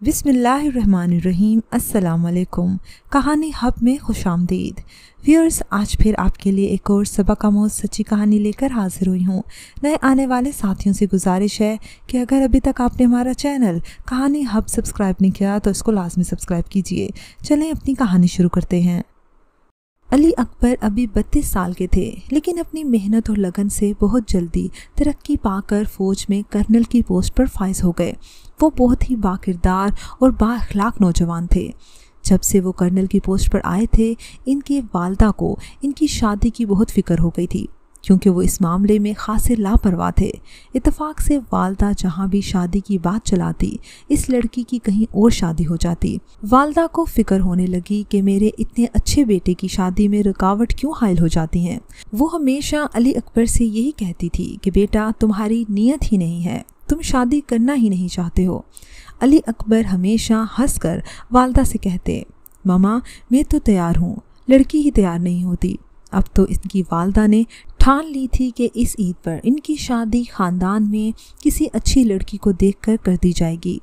بسم اللہ الرحمن الرحیم، السلام علیکم۔ کہانی ہب میں خوش آمدید۔ ویئرس آج پھر آپ کے لیے ایک اور سبق آموز سچی کہانی لے کر حاضر ہوئی ہوں۔ نئے آنے والے ساتھیوں سے گزارش ہے کہ اگر ابھی تک آپ نے ہمارا چینل کہانی ہب سبسکرائب نہیں کیا تو اس کو لازمی سبسکرائب کیجیے۔ چلیں اپنی کہانی شروع کرتے ہیں۔ علی اکبر ابھی بتیس سال کے تھے، لیکن اپنی محنت اور لگن سے بہت جلدی ترقی پا کر فوج میں کرنل کی پوسٹ پر فائز ہو گئے۔ وہ بہت ہی با کردار اور با اخلاق نوجوان تھے۔ جب سے وہ کرنل کی پوسٹ پر آئے تھے، ان کے والدہ کو، ان کی شادی کی بہت فکر ہو گئی تھی۔ کیونکہ وہ اس معاملے میں خاصے لاپرواہ تھے۔ اتفاق سے والدہ جہاں بھی شادی کی بات چلاتی، اس لڑکی کی کہیں اور شادی ہو جاتی۔ والدہ کو فکر ہونے لگی کہ میرے اتنے اچھے بیٹے کی شادی میں رکاوٹ کیوں حائل ہو جاتی ہیں؟ وہ ہمیشہ علی اکبر سے یہی کہتی تھی کہ بیٹا، تمہاری نیت ہی نہیں ہے، تم شادی کرنا ہی نہیں چاہتے ہو۔ علی اکبر ہمیشہ ہنس کر والدہ سے کہتے، ماما، میں تو تیار ہوں، لڑکی ہی تیار نہیں ہوتی۔ اب تو ان کی والدہ نے ٹھان لی تھی کہ اس عید پر ان کی شادی خاندان میں کسی اچھی لڑکی کو دیکھ کر کر دی جائے گی۔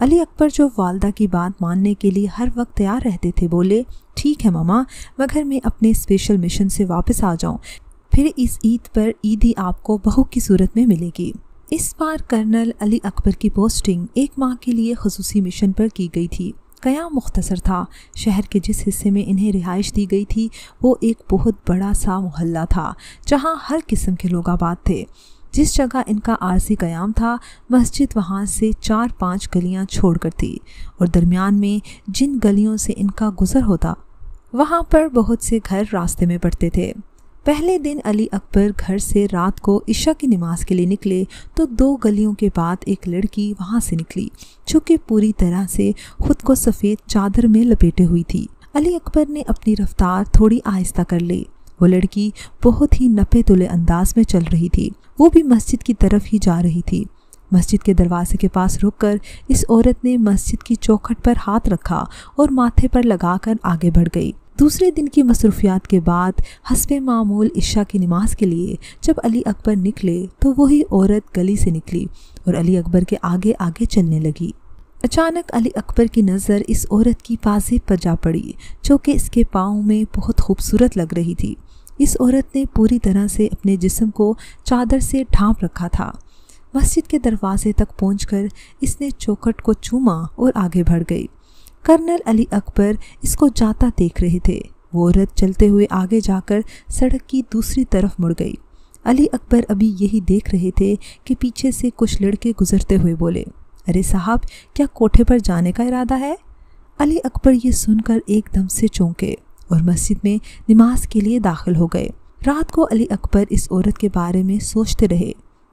علی اکبر جو والدہ کی بات ماننے کے لیے ہر وقت تیار رہتے تھے بولے، ٹھیک ہے ماما، مگر میں اپنے اسپیشل مشن سے واپس آ جاؤں، پھر اس عید پر عیدی آپ کو بہو کی صورت میں ملے گی۔ اس بار کرنل علی اکبر کی پوسٹنگ ایک ماہ کے لیے خصوصی مشن پر کی گئی تھی۔ قیام مختصر تھا۔ شہر کے جس حصے میں انہیں رہائش دی گئی تھی، وہ ایک بہت بڑا سا محلہ تھا، جہاں ہر قسم کے لوگ آباد تھے۔ جس جگہ ان کا عارضی قیام تھا، مسجد وہاں سے چار پانچ گلیاں چھوڑ کر تھی اور درمیان میں جن گلیوں سے ان کا گزر ہوتا، وہاں پر بہت سے گھر راستے میں پڑتے تھے۔ پہلے دن علی اکبر گھر سے رات کو عشاء کی نماز کے لیے نکلے تو دو گلیوں کے بعد ایک لڑکی وہاں سے نکلی، جو کہ پوری طرح سے خود کو سفید چادر میں لپیٹے ہوئی تھی۔ علی اکبر نے اپنی رفتار تھوڑی آہستہ کر لی۔ وہ لڑکی بہت ہی نپے تلے انداز میں چل رہی تھی۔ وہ بھی مسجد کی طرف ہی جا رہی تھی۔ مسجد کے دروازے کے پاس رک کر اس عورت نے مسجد کی چوکھٹ پر ہاتھ رکھا اور ماتھے پر لگا کر آگے بڑھ گئی۔ دوسرے دن کی مصروفیات کے بعد حسب معمول عشاء کی نماز کے لیے جب علی اکبر نکلے تو وہی عورت گلی سے نکلی اور علی اکبر کے آگے آگے چلنے لگی۔ اچانک علی اکبر کی نظر اس عورت کی پازے پر جا پڑی جو کہ اس کے پاؤں میں بہت خوبصورت لگ رہی تھی۔ اس عورت نے پوری طرح سے اپنے جسم کو چادر سے ڈھانپ رکھا تھا۔ مسجد کے دروازے تک پہنچ کر اس نے چوکٹ کو چوما اور آگے بڑھ گئی۔ کرنل علی اکبر اس کو جاتا دیکھ رہے تھے۔ وہ عورت چلتے ہوئے آگے جا کر سڑک کی دوسری طرف مڑ گئی۔ علی اکبر ابھی یہی دیکھ رہے تھے کہ پیچھے سے کچھ لڑکے گزرتے ہوئے بولے، ارے صاحب، کیا کوٹھے پر جانے کا ارادہ ہے؟ علی اکبر یہ سن کر ایک دم سے چونکے اور مسجد میں نماز کے لیے داخل ہو گئے۔ رات کو علی اکبر اس عورت کے بارے میں سوچتے رہے۔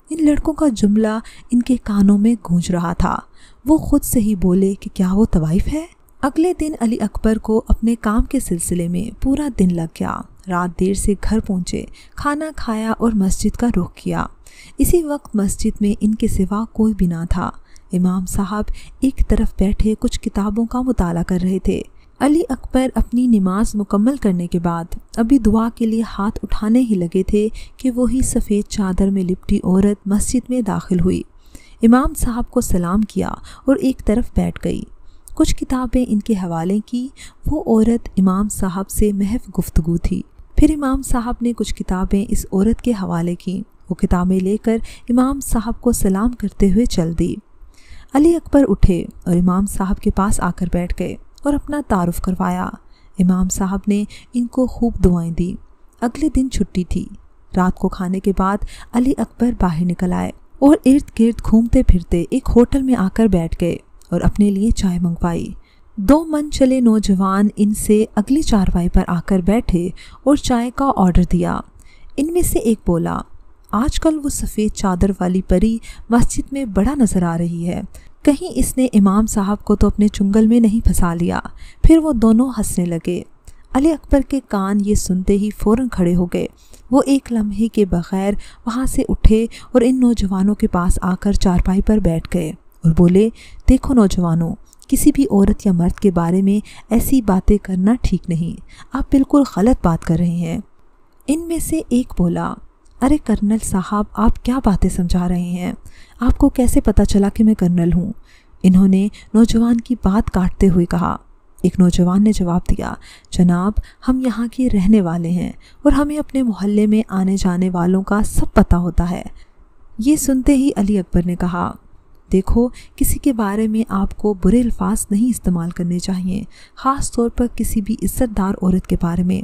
ان لڑکوں کا جملہ ان کے کانوں میں گونج رہا تھا۔ وہ خود سے ہی بولے کہ کیا وہ طوائف ہے اگلے دن علی اکبر کو اپنے کام کے سلسلے میں پورا دن لگ گیا۔ رات دیر سے گھر پہنچے، کھانا کھایا اور مسجد کا رخ کیا۔ اسی وقت مسجد میں ان کے سوا کوئی بھی نہ تھا۔ امام صاحب ایک طرف بیٹھے کچھ کتابوں کا مطالعہ کر رہے تھے۔ علی اکبر اپنی نماز مکمل کرنے کے بعد ابھی دعا کے لیے ہاتھ اٹھانے ہی لگے تھے کہ وہی سفید چادر میں لپٹی عورت مسجد میں داخل ہوئی۔ امام صاحب کو سلام کیا اور ایک طرف بیٹھ گئی۔ کچھ کتابیں ان کے حوالے کی، وہ عورت امام صاحب سے محف گفتگو تھی۔ پھر امام صاحب نے کچھ کتابیں اس عورت کے حوالے کیں وہ کتابیں لے کر امام صاحب کو سلام کرتے ہوئے چل دی۔ علی اکبر اٹھے اور امام صاحب کے پاس آ کر بیٹھ گئے اور اپنا تعارف کروایا۔ امام صاحب نے ان کو خوب دعائیں دی اگلے دن چھٹی تھی۔ رات کو کھانے کے بعد علی اکبر باہر نکل آئے اور ارد گرد گھومتے پھرتے ایک ہوٹل میں آ کر بیٹھ گئے۔ اور اپنے لیے چائے منگوائی۔ دو من چلے نوجوان ان سے اگلی چاروائی پر آ کر بیٹھے اور چائے کا آرڈر دیا۔ ان میں سے ایک بولا، آج کل وہ سفید چادر والی پری مسجد میں بڑا نظر آ رہی ہے۔ کہیں اس نے امام صاحب کو تو اپنے چنگل میں نہیں پھنسا لیا۔ پھر وہ دونوں ہنسنے لگے۔ علی اکبر کے کان یہ سنتے ہی فوراً کھڑے ہو گئے۔ وہ ایک لمحے کے بغیر وہاں سے اٹھے اور ان نوجوانوں کے پاس آ کر چارپائی پر بیٹھ گئے۔ اور بولے، دیکھو نوجوانوں، کسی بھی عورت یا مرد کے بارے میں ایسی باتیں کرنا ٹھیک نہیں۔ آپ بالکل غلط بات کر رہے ہیں۔ ان میں سے ایک بولا، ارے کرنل صاحب، آپ کیا باتیں سمجھا رہے ہیں؟ آپ کو کیسے پتہ چلا کہ میں کرنل ہوں؟ انہوں نے نوجوان کی بات کاٹتے ہوئے کہا۔ ایک نوجوان نے جواب دیا، جناب، ہم یہاں کے رہنے والے ہیں اور ہمیں اپنے محلے میں آنے جانے والوں کا سب پتہ ہوتا ہے۔ یہ سنتے ہی علی اکبر نے کہا دیکھو، کسی کے بارے میں آپ کو برے الفاظ نہیں استعمال کرنے چاہیے، خاص طور پر کسی بھی عزت دار عورت کے بارے میں۔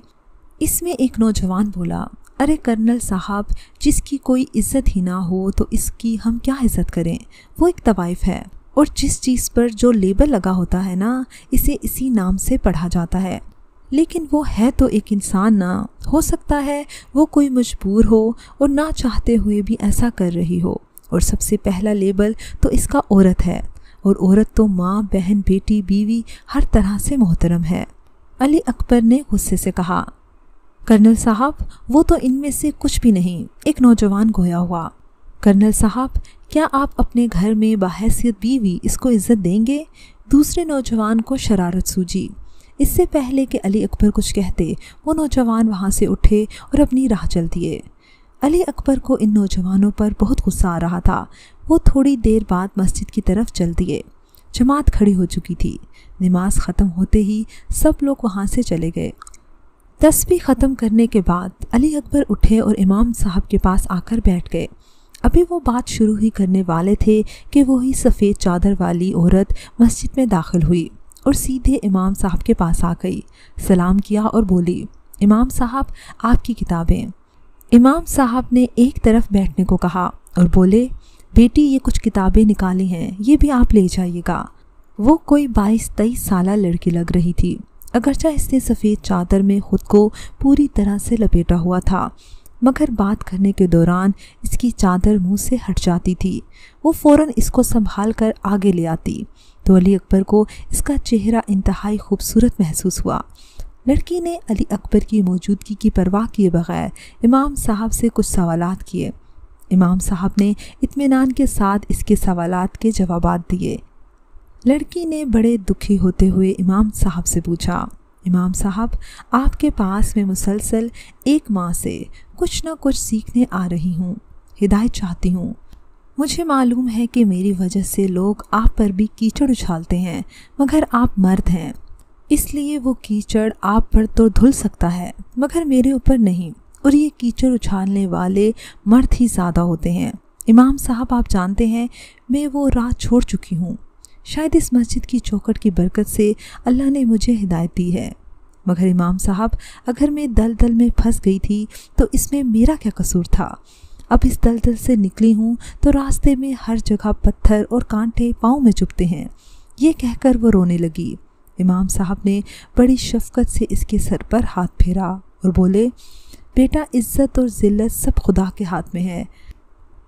اس میں ایک نوجوان بولا، ارے کرنل صاحب، جس کی کوئی عزت ہی نہ ہو تو اس کی ہم کیا عزت کریں؟ وہ ایک طوائف ہے۔ اور جس چیز پر جو لیبل لگا ہوتا ہے نا، اسے اسی نام سے پڑھا جاتا ہے۔ لیکن وہ ہے تو ایک انسان نہ ہو سکتا ہے وہ کوئی مجبور ہو اور نہ چاہتے ہوئے بھی ایسا کر رہی ہو۔ اور سب سے پہلا لیبل تو اس کا عورت ہے اور عورت تو ماں، بہن، بیٹی، بیوی ہر طرح سے محترم ہے۔ علی اکبر نے غصے سے کہا، کرنل صاحب، وہ تو ان میں سے کچھ بھی نہیں، ایک نوجوان گویا ہوا۔ کرنل صاحب، کیا آپ اپنے گھر میں باحیثیت بیوی اس کو عزت دیں گے؟ دوسرے نوجوان کو شرارت سوجی۔ اس سے پہلے کہ علی اکبر کچھ کہتے، وہ نوجوان وہاں سے اٹھے اور اپنی راہ چل دیے۔ علی اکبر کو ان نوجوانوں پر بہت غصہ آ رہا تھا۔ وہ تھوڑی دیر بعد مسجد کی طرف چل دیے۔ جماعت کھڑی ہو چکی تھی۔ نماز ختم ہوتے ہی سب لوگ وہاں سے چلے گئے۔ تصویر ختم کرنے کے بعد علی اکبر اٹھے اور امام صاحب کے پاس آ کر بیٹھ گئے۔ ابھی وہ بات شروع ہی کرنے والے تھے کہ وہی سفید چادر والی عورت مسجد میں داخل ہوئی اور سیدھے امام صاحب کے پاس آ گئی۔ سلام کیا اور بولی، امام صاحب، آپ کی کتابیں؟ امام صاحب نے ایک طرف بیٹھنے کو کہا اور بولے، بیٹی، یہ کچھ کتابیں نکالی ہیں، یہ بھی آپ لے جائیے گا۔ وہ کوئی بائیس تیئیس سالہ لڑکی لگ رہی تھی۔ اگرچہ اس نے سفید چادر میں خود کو پوری طرح سے لپیٹا ہوا تھا، مگر بات کرنے کے دوران اس کی چادر منہ سے ہٹ جاتی تھی۔ وہ فوراً اس کو سنبھال کر آگے لے آتی۔ تو علی اکبر کو اس کا چہرہ انتہائی خوبصورت محسوس ہوا۔ لڑکی نے علی اکبر کی موجودگی کی پرواہ کیے بغیر امام صاحب سے کچھ سوالات کیے۔ امام صاحب نے اطمینان کے ساتھ اس کے سوالات کے جوابات دیے۔ لڑکی نے بڑے دکھی ہوتے ہوئے امام صاحب سے پوچھا، امام صاحب، آپ کے پاس میں مسلسل ایک ماہ سے کچھ نہ کچھ سیکھنے آ رہی ہوں، ہدایت چاہتی ہوں۔ مجھے معلوم ہے کہ میری وجہ سے لوگ آپ پر بھی کیچڑ اچھالتے ہیں، مگر آپ مرد ہیں۔ اس لیے وہ کیچڑ آپ پر تو دھل سکتا ہے، مگر میرے اوپر نہیں۔ اور یہ کیچڑ اچھالنے والے مرد ہی زیادہ ہوتے ہیں۔ امام صاحب، آپ جانتے ہیں، میں وہ راہ چھوڑ چکی ہوں۔ شاید اس مسجد کی چوکٹ کی برکت سے اللہ نے مجھے ہدایت دی ہے۔ مگر امام صاحب، اگر میں دل دل میں پھنس گئی تھی تو اس میں میرا کیا قصور تھا؟ اب اس دل دل سے نکلی ہوں تو راستے میں ہر جگہ پتھر اور کانٹے پاؤں میں چپتے ہیں۔ یہ کہہ کر وہ رونے لگی۔ امام صاحب نے بڑی شفقت سے اس کے سر پر ہاتھ پھیرا اور بولے، بیٹا، عزت اور ذلت سب خدا کے ہاتھ میں ہے۔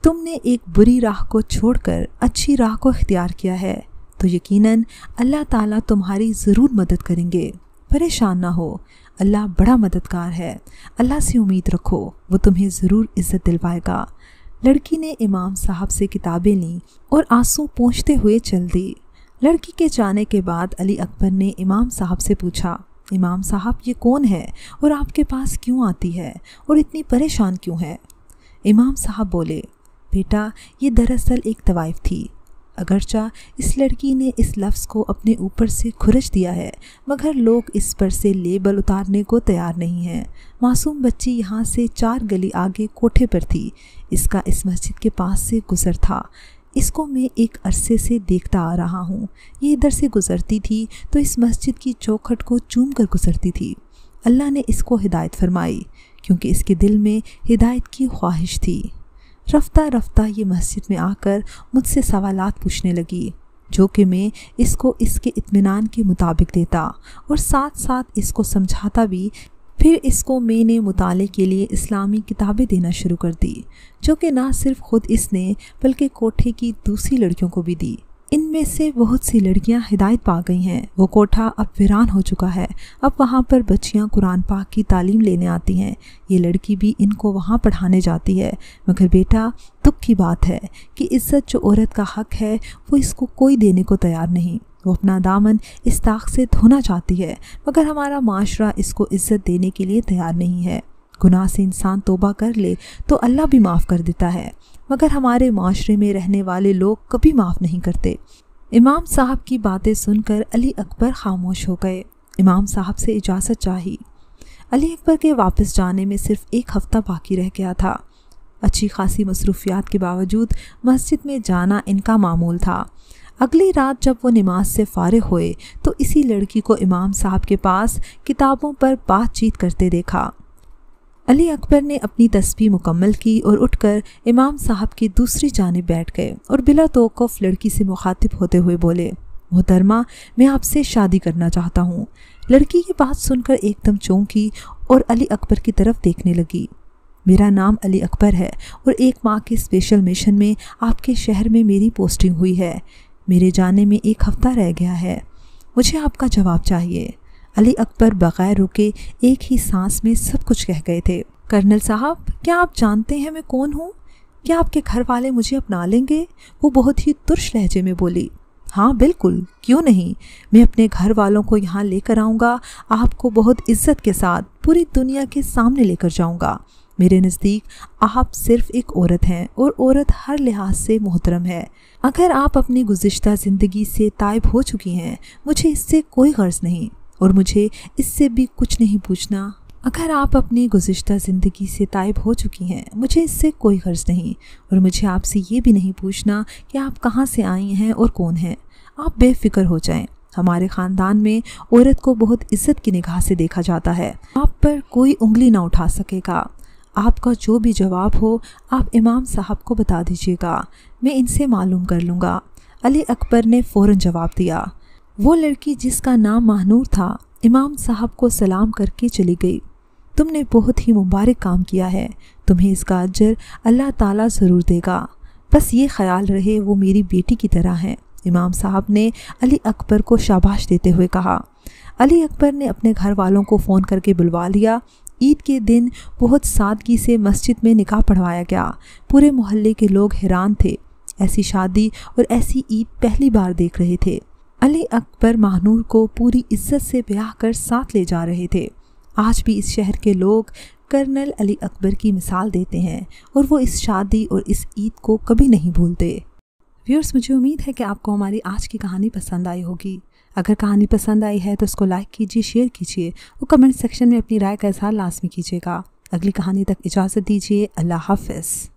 تم نے ایک بری راہ کو چھوڑ کر اچھی راہ کو اختیار کیا ہے۔ تو یقیناً اللہ تعالیٰ تمہاری ضرور مدد کریں گے۔ پریشان نہ ہو۔ اللہ بڑا مددگار ہے۔ اللہ سے امید رکھو، وہ تمہیں ضرور عزت دلوائے گا۔ لڑکی نے امام صاحب سے کتابیں لیں اور آنسو پہنچتے ہوئے چل دی۔ لڑکی کے جانے کے بعد علی اکبر نے امام صاحب سے پوچھا، امام صاحب یہ کون ہے اور آپ کے پاس کیوں آتی ہے اور اتنی پریشان کیوں ہے؟ امام صاحب بولے، بیٹا، یہ دراصل ایک طوائف تھی۔ اگرچہ اس لڑکی نے اس لفظ کو اپنے اوپر سے کھرچ دیا ہے، مگر لوگ اس پر سے لیبل اتارنے کو تیار نہیں ہیں۔ معصوم بچی یہاں سے چار گلی آگے کوٹھے پر تھی۔ اس کا اس مسجد کے پاس سے گزر تھا۔ اس کو میں ایک عرصے سے دیکھتا آ رہا ہوں۔ یہ ادھر سے گزرتی تھی تو اس مسجد کی چوکھٹ کو چوم کر گزرتی تھی۔ اللہ نے اس کو ہدایت فرمائی، کیونکہ اس کے دل میں ہدایت کی خواہش تھی۔ رفتہ رفتہ یہ مسجد میں آ کر مجھ سے سوالات پوچھنے لگی، جو کہ میں اس کو اس کے اطمینان کے مطابق دیتا اور ساتھ ساتھ اس کو سمجھاتا بھی پھر اس کو میں نے مطالعے کے لیے اسلامی کتابیں دینا شروع کر دی، جو کہ نہ صرف خود اس نے بلکہ کوٹھے کی دوسری لڑکیوں کو بھی دی۔ ان میں سے بہت سی لڑکیاں ہدایت پا گئی ہیں۔ وہ کوٹھا اب ویران ہو چکا ہے۔ اب وہاں پر بچیاں قرآن پاک کی تعلیم لینے آتی ہیں۔ یہ لڑکی بھی ان کو وہاں پڑھانے جاتی ہے۔ مگر بیٹا، دکھ کی بات ہے کہ عزت جو عورت کا حق ہے، وہ اس کو کوئی دینے کو تیار نہیں۔ وہ اپنا دامن اس طاق سے دھونا چاہتی ہے، مگر ہمارا معاشرہ اس کو عزت دینے کے لیے تیار نہیں ہے۔ گناہ سے انسان توبہ کر لے تو اللہ بھی معاف کر دیتا ہے۔ مگر ہمارے معاشرے میں رہنے والے لوگ کبھی معاف نہیں کرتے۔ امام صاحب کی باتیں سن کر علی اکبر خاموش ہو گئے۔ امام صاحب سے اجازت چاہی۔ علی اکبر کے واپس جانے میں صرف ایک ہفتہ باقی رہ گیا تھا۔ اچھی خاصی مصروفیات کے باوجود مسجد میں جانا ان کا معمول تھا۔ اگلی رات جب وہ نماز سے فارغ ہوئے تو اسی لڑکی کو امام صاحب کے پاس کتابوں پر بات چیت کرتے دیکھا۔ علی اکبر نے اپنی تسبیح مکمل کی اور اٹھ کر امام صاحب کی دوسری جانب بیٹھ گئے اور بلا توقف لڑکی سے مخاطب ہوتے ہوئے بولے، محترمہ، میں آپ سے شادی کرنا چاہتا ہوں۔ لڑکی یہ بات سن کر ایک دم چونکی اور علی اکبر کی طرف دیکھنے لگی۔ میرا نام علی اکبر ہے اور ایک ماہ کے اسپیشل مشن میں آپ کے شہر میں میری پوسٹنگ ہوئی ہے۔ میرے جانے میں ایک ہفتہ رہ گیا ہے۔ مجھے آپ کا جواب چاہیے۔ علی اکبر بغیر رکے ایک ہی سانس میں سب کچھ کہہ گئے تھے۔ کرنل صاحب، کیا آپ جانتے ہیں میں کون ہوں؟ کیا آپ کے گھر والے مجھے اپنا لیں گے؟ وہ بہت ہی ترش لہجے میں بولی ہاں بالکل، کیوں نہیں؟ میں اپنے گھر والوں کو یہاں لے کر آؤں گا، آپ کو بہت عزت کے ساتھ پوری دنیا کے سامنے لے کر جاؤں گا۔ میرے نزدیک آپ صرف ایک عورت ہیں اور عورت ہر لحاظ سے محترم ہے۔ اگر آپ اپنی گزشتہ زندگی سے طائب ہو چکی ہیں، مجھے اس سے کوئی غرض نہیں۔ اور مجھے اس سے بھی کچھ نہیں پوچھنا۔ اگر آپ اپنی گزشتہ زندگی سے طائب ہو چکی ہیں، مجھے اس سے کوئی غرض نہیں۔ اور مجھے آپ سے یہ بھی نہیں پوچھنا کہ آپ کہاں سے آئی ہیں اور کون ہیں۔ آپ بے فکر ہو جائیں۔ ہمارے خاندان میں عورت کو بہت عزت کی نگاہ سے دیکھا جاتا ہے۔ آپ پر کوئی انگلی نہ اٹھا سکے گا۔ آپ کا جو بھی جواب ہو، آپ امام صاحب کو بتا دیجیے گا۔ میں ان سے معلوم کر لوں گا۔ علی اکبر نے فوراً جواب دیا۔ وہ لڑکی جس کا نام مہنور تھا، امام صاحب کو سلام کر کے چلی گئی۔ تم نے بہت ہی مبارک کام کیا ہے، تمہیں اس کا اجر اللہ تعالیٰ ضرور دے گا۔ بس یہ خیال رہے، وہ میری بیٹی کی طرح ہیں امام صاحب نے علی اکبر کو شاباش دیتے ہوئے کہا۔ علی اکبر نے اپنے گھر والوں کو فون کر کے بلوا لیا۔ عید کے دن بہت سادگی سے مسجد میں نکاح پڑھوایا گیا۔ پورے محلے کے لوگ حیران تھے۔ ایسی شادی اور ایسی عید پہلی بار دیکھ رہے تھے۔ علی اکبر مہنور کو پوری عزت سے بیاہ کر ساتھ لے جا رہے تھے۔ آج بھی اس شہر کے لوگ کرنل علی اکبر کی مثال دیتے ہیں اور وہ اس شادی اور اس عید کو کبھی نہیں بھولتے۔ ویورس مجھے امید ہے کہ آپ کو ہماری آج کی کہانی پسند آئی ہوگی۔ اگر کہانی پسند آئی ہے تو اس کو لائک کیجیے، شیئر کیجیے اور کمنٹ سیکشن میں اپنی رائے کا اظہار لازمی کیجیے گا۔ اگلی کہانی تک اجازت دیجیے۔ اللہ حافظ۔